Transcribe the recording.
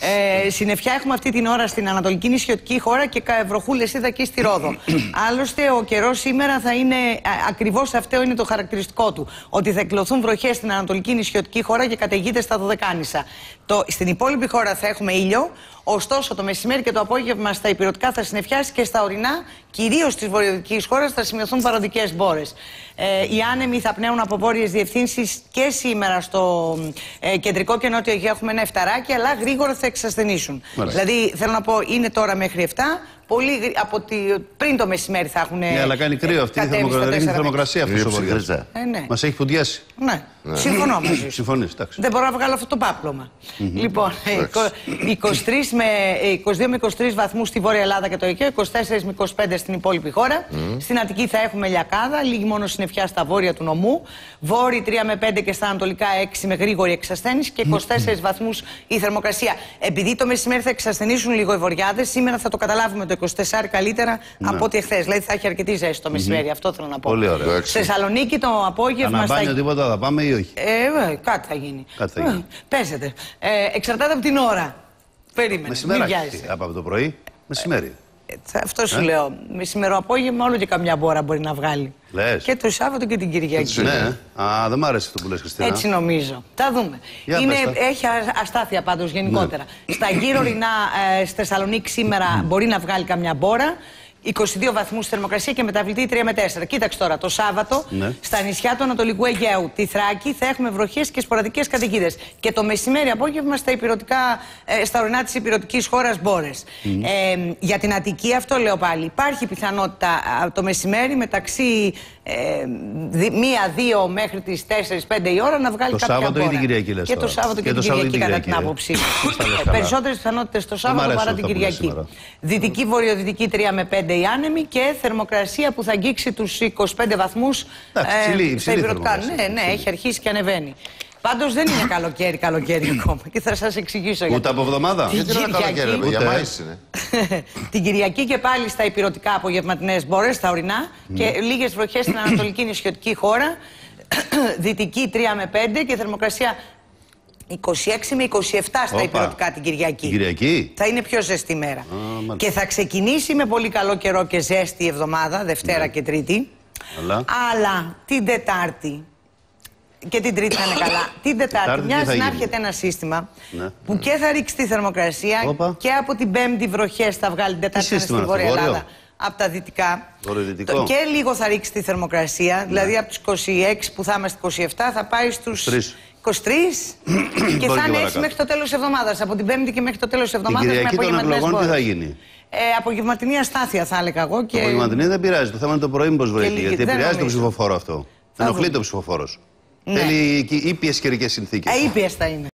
Ε, συννεφιά έχουμε αυτή την ώρα στην Ανατολική νησιωτική χώρα και βροχούλες είδα εκεί στη Ρόδο. Άλλωστε, ο καιρός σήμερα θα είναι ακριβώς αυτό είναι το χαρακτηριστικό του. Ότι θα εκκλωθούν βροχές στην Ανατολική νησιωτική χώρα και καταιγίδε στα Δωδεκάνησα. Το, στην υπόλοιπη χώρα θα έχουμε ήλιο. Ωστόσο, το μεσημέρι και το απόγευμα στα υπηρετικά θα συνεφιάσει και στα ορεινά, κυρίως της βορειοδυτικής χώρας, θα σημειωθούν παροδικέ μπόρες. Ε, οι άνεμοι θα πνέουν από βόρειες διευθύνσεις και σήμερα στο ε, κεντρικό και νότιο Αιγαίο έχουμε ένα εφταράκι, αλλά γρήγορα θα εξασθενήσουν. Δηλαδή, θέλω να πω, είναι τώρα μέχρι 7. Πολύ από τη, πριν το μεσημέρι θα έχουν. Ναι, αλλά κάνει κρύο αυτή η θερμοκρασία, θερμοκρασία αυτός ο βορειό. Ε, ναι. Μας έχει πουδιάσει. Ναι. ναι. Συμφωνώ μαζί σου. Συμφωνείς, Δεν μπορώ να βγάλω αυτό το πάπλωμα. Mm -hmm. Λοιπόν, 23 με, 22 με 23 βαθμούς στη Βόρεια Ελλάδα και το Αιγαίο, 24 με 25 στην υπόλοιπη χώρα. Mm -hmm. Στην Αττική θα έχουμε λιακάδα, λίγη μόνο συννεφιά στα βόρεια του νομού. Βόρειοι 3 με 5 και στα ανατολικά 6 με γρήγορη εξασθένηση και 24 mm -hmm. βαθμούς η θερμοκρασία. Επειδή το μεσημέρι θα εξασθενήσουν λίγο οι βορειάδε, σήμερα θα το καταλάβουμε το 24 καλύτερα ναι. από ό,τι εχθές. Δηλαδή θα έχει αρκετή ζέστη το μεσημέρι, αυτό θέλω να πω. Πολύ ωραία. Στη Θεσσαλονίκη το απόγευμα. Αν στα... τίποτα θα πάμε ή όχι; Ε, ε, κάτι θα γίνει. Κάτι θα γίνει. Ε, παίζεται. Ε, εξαρτάται από την ώρα. Περίμενε. Μεσημέρι. Από το πρωί, μεσημέρι. Ε, αυτό σου ε; λέω. Μεσημερό απόγευμα όλο και καμιά μπόρα μπορεί να βγάλει. Λες. Και το Σάββατο και την Κυριακή. Ναι. Α, δεν μ' άρεσε αυτό που λες Χριστίνα. Έτσι νομίζω. Τα δούμε. Είναι, έχει αστάθεια πάντως γενικότερα. Ναι. Στα γύρω ρινά ε, στη Θεσσαλονίκη σήμερα μπορεί να βγάλει καμιά μπόρα. 22 βαθμούς θερμοκρασία και μεταβλητή 3 με 4. Κοίταξε τώρα, το Σάββατο ναι. στα νησιά του Ανατολικού Αιγαίου, τη Θράκη, θα έχουμε βροχές και σποραδικές καταιγίδες. Και το μεσημέρι απόγευμα στα, υπηρετικά, ε, στα ορεινά της υπηρετικής χώρας μπόρες. Ε, για την Αττική, αυτό λέω πάλι. Υπάρχει πιθανότητα το μεσημέρι μεταξύ ε, μία-δύο μέχρι τις 4-5 η ώρα να βγάλει το κάποια Σάββατο μπόρα. ή την Κυριακή, λες Και το Σάββατο και, και, την Κυριακή, κατά την άποψή μου. Περισσότερες πιθανότητες το Σάββατο παρά την Κυριακή. Δυτική, βορειοδυτική 3 με 5 η άνεμη και θερμοκρασία που θα αγγίξει τους 25 βαθμούς. Ε, στα Ναι, ναι, έχει αρχίσει και ανεβαίνει. Πάντως δεν είναι καλοκαίρι, καλοκαίρι ακόμα. Και θα σας εξηγήσω γιατί. Ούτε από εβδομάδα; Γιατί είναι καλοκαίρι, για είναι. Την Κυριακή και πάλι στα υπηρετικά απογευματινές μπόρες, στα ορεινά και λίγες βροχές στην ανατολική νησιωτική χώρα. Δυτική 3 με 5 και θερμοκρασία 26 με 27 στα υπηρετικά την Κυριακή. Κυριακή. Θα είναι πιο ζεστή μέρα. και θα ξεκινήσει με πολύ καλό καιρό και ζέστη εβδομάδα, Δευτέρα ναι. και Τρίτη. Αλλά... Αλλά την Τετάρτη και την Τρίτη θα είναι καλά. την Τετάρτη μοιάζει να έρχεται ένα σύστημα ναι. που και θα ρίξει τη θερμοκρασία Οπα. και από την Πέμπτη βροχές θα βγάλει την Τετάρτη στη Βόρεια Ελλάδα. Από τα δυτικά. Και λίγο θα ρίξει τη θερμοκρασία. Ναι. Δηλαδή από τους 26 που θα είμαστε 27 θα πάει στους 23 και θα είναι έτσι μέχρι το τέλος της εβδομάδας. Από την Πέμπτη και μέχρι το τέλος της εβδομάδας. Την Κυριακή των εκλογών τι θα γίνει; Ε, απογευματινή αστάθεια θα έλεγα εγώ. Και... Απογευματινή δεν πειράζει. Το θέμα είναι το πρωί πώ βρέχει. Γιατί επηρεάζει το ψηφοφόρο αυτό. Ενοχλεί το ψηφοφόρος. Ναι. Θέλει ήπιες καιρικές συνθήκες. Ε, ήπιες θα είναι.